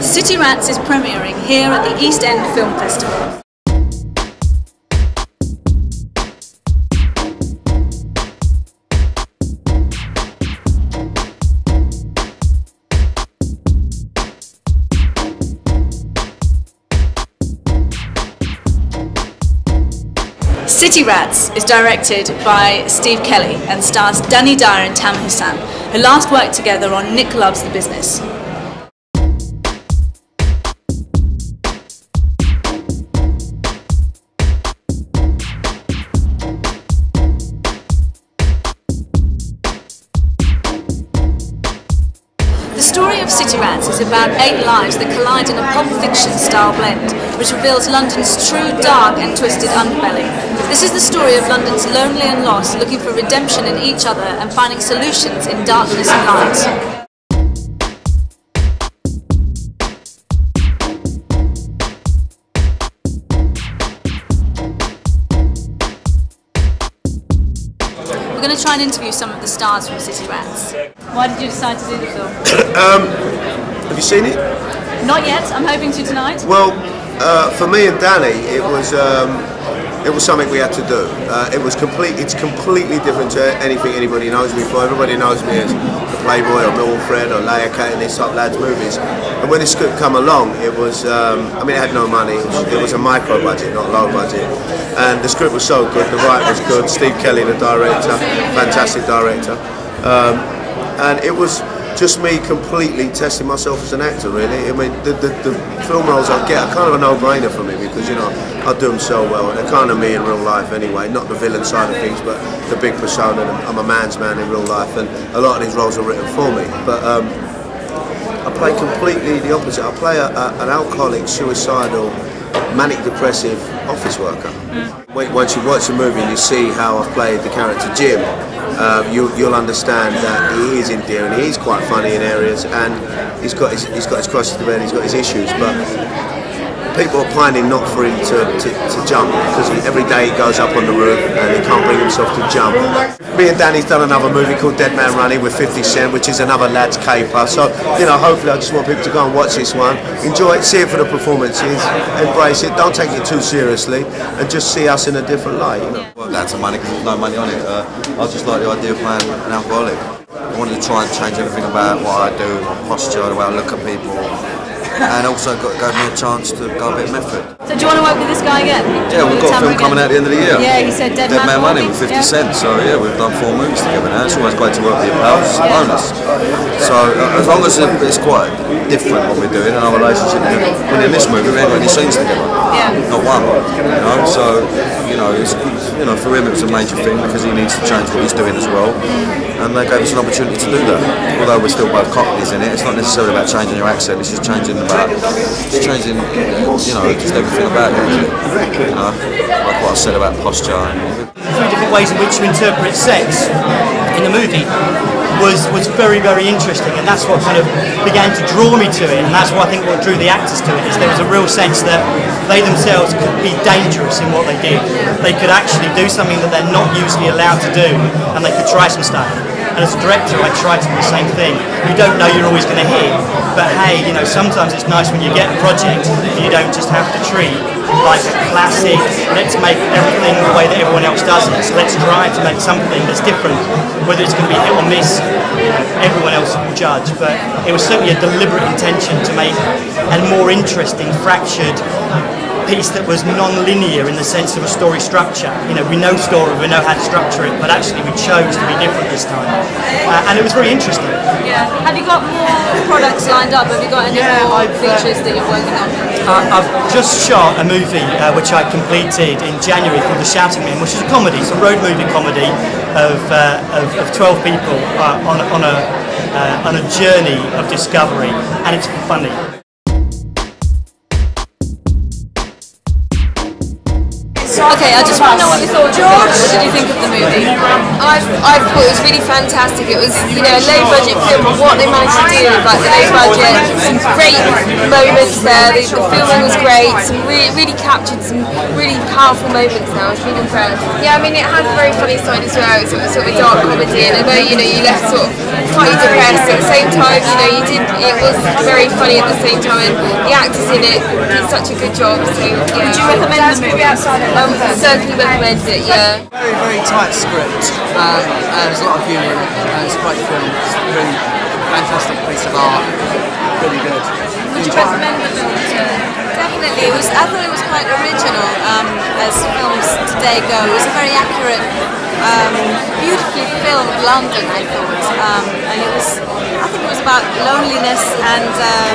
City Rats is premiering here at the East End Film Festival. City Rats is directed by Steve Kelly and stars Danny Dyer and Tamer Hassan, who last worked together on Nick Love's the Business. Is about eight lives that collide in a pulp fiction style blend, which reveals London's true dark and twisted underbelly. This is the story of London's lonely and lost, looking for redemption in each other and finding solutions in darkness and light. We're going to try and interview some of the stars from City Rats. Why did you decide to do the film? Um, Have you seen it? Not yet. I'm hoping to tonight. Well, uh, for me and Danny, it was um, it was something we had to do. Uh, it was complete. It's completely different to anything anybody knows me for. Everybody knows me as the Playboy or Millwall Fred or Layer Cake in these top lads movies. And when this script come along, it was. Um, I mean, it had no money. It was, it was a micro budget, not low budget. And the script was so good. The writing was good. Steve Kelly, the director, fantastic director. Um, and it was just me completely testing myself as an actor really. I mean the, the, the film roles I get are kind of a no-brainer for me because you know I do them so well. They're kind of me in real life anyway. Not the villain side of things but the big persona. I'm a man's man in real life and a lot of these roles are written for me. But um, I play completely the opposite. I play a, a, an alcoholic suicidal manic depressive office worker mm. once you watch the movie and you see how I've played the character Jim um, you, will understand that he is endearing, he is quite funny in areas, and he's got his, he's got his crosses to bear, he's got his issues, but people are pining not for him to, to, to jump because every day he goes up on the roof and he can't bring himself to jump. Me and Danny's done another movie called Dead Man Running with 50 Cent, which is another lad's caper. So, you know, hopefully I just want people to go and watch this one, enjoy it, see it for the performances, embrace it, don't take it too seriously, and just see us in a different light. You know? Well, lads of money because there's no money on it. Uh, I just like the idea of playing an alcoholic. I wanted to try and change everything about what I do, my posture, the way I look at people, and also got, gave me a chance to go a bit method. So do you want to work with this guy again? Yeah, we've got a film coming out at the end of the year. Yeah, he said Dead, Dead Man, Money with 50 yeah. Cent. So yeah, we've done four movies together now. It's always great to work with your pals. It's a bonus. So uh, as long as it's quite different what we're doing and our relationship, when in this movie we haven't got any scenes together. Yeah. Not one. You know, so you know, it's, you know, for him it was a major thing because he needs to change what he's doing as well. And they gave us an opportunity to do that. Although we're still both cockneys in it, it's not necessarily about changing your accent. It's just changing about, it's changing, you know, just everything about you. You know, like what I said about posture. three different ways in which to interpret sex in the movie was was very very interesting and that's what kind of began to draw me to it and that's what I think what drew the actors to it is there was a real sense that they themselves could be dangerous in what they did they could actually do something that they're not usually allowed to do and they could try some stuff and as a director I try to do the same thing you don't know you're always going to hit but hey you know sometimes it's nice when you get a project and you don't just have to treat like a classic, let's make everything the way that everyone else does it. So let's try to make something that's different. Whether it's going to be hit or miss, everyone else will judge. But it was certainly a deliberate intention to make a more interesting, fractured piece that was non-linear in the sense of a story structure. You know, we know story, we know how to structure it, but actually we chose to be different this time. Uh, and it was very interesting. Yeah. Have you got more products lined up? Have you got any Yeah, more I've, uh, features that you're working on? Uh, I've just shot a movie uh, which I completed in January called The Shouting Men, which is a comedy, it's a road movie comedy of, uh, of, of 12 people uh, on, on, a, uh, on a journey of discovery, and it's funny. Okay, I just want to know what you thought. George, what did you think of the movie? I I thought it was really fantastic. It was you know a low budget film, but what they managed to do with like the low budget, some great moments there. The, the filming was great. Some really really captured some really powerful moments. Now I was really impressed. Yeah, I mean it had a very funny side as well. It was sort of, sort of a dark comedy, and although you know you left sort of slightly depressed at the same time. You know, you did. It was very funny at the same time, and the actors in it did such a good job. So yeah. Would you recommend the movie? Um, certainly recommend it. Yeah. Very, very tight script. Um, and there's a lot of humour in it. And it's quite film. It's a really fantastic piece of art. Really good. Would you recommend the film Definitely, it was. I thought it was quite original, um, as films today go. It was a very accurate, um, beautifully filmed London. I thought, um, and it was. I think it was about loneliness and uh,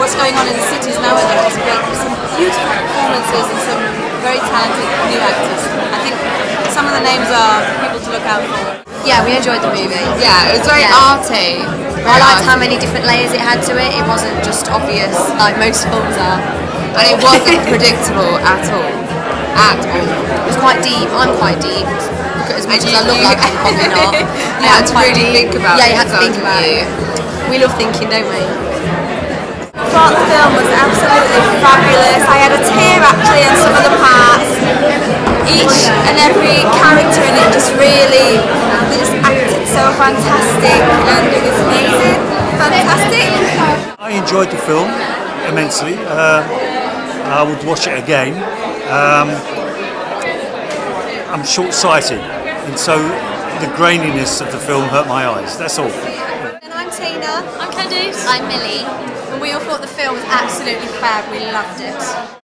what's going on in the cities nowadays. But some beautiful performances and some very talented new actors. I think some of the names are people to look out for. Yeah, we enjoyed the movie. Yeah, it was very Yeah. arty. I liked how many different layers it had to it. It wasn't just obvious like most films are. and it wasn't predictable at all. At all. It was quite deep. I'm quite deep. As much as I look you- like I'm probably not. You I had to quite really deep. think about Yeah, it you had to think about didn't it. We love thinking, don't we? thought the film was absolutely fabulous. I had a tear actually in some of the parts. Each and every character in it just really, they just acted so fantastic and it was amazing. Fantastic. I enjoyed the film immensely. Um, I would watch it again. Um, I'm short-sighted, and so the graininess of the film hurt my eyes. That's all. And I'm Tina. I'm Candice. I'm Millie. And we all thought the film was absolutely fab. We loved it.